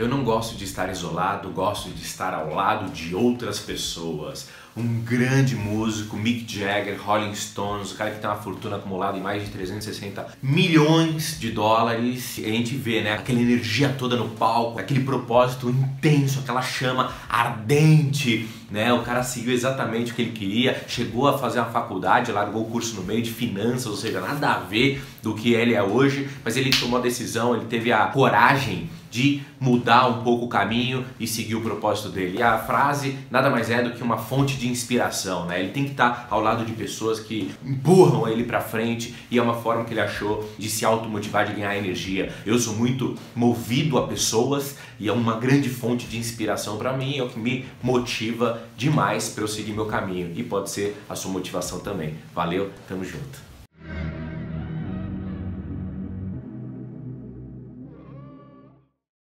Eu não gosto de estar isolado, gosto de estar ao lado de outras pessoas. Um grande músico, Mick Jagger, Rolling Stones, o cara que tem uma fortuna acumulada em mais de 360 milhões de dólares. E a gente vê, né, aquela energia toda no palco, aquele propósito intenso, aquela chama ardente, né? O cara seguiu exatamente o que ele queria, chegou a fazer uma faculdade, largou o curso no meio de finanças, ou seja, nada a ver do que ele é hoje, mas ele tomou a decisão, ele teve a coragem de mudar um pouco o caminho e seguir o propósito dele. E a frase nada mais é do que uma fonte de inspiração, né? Ele tem que estar ao lado de pessoas que empurram ele para frente e é uma forma que ele achou de se automotivar, de ganhar energia. Eu sou muito movido a pessoas e é uma grande fonte de inspiração para mim, é o que me motiva demais para eu seguir meu caminho e pode ser a sua motivação também. Valeu, tamo junto.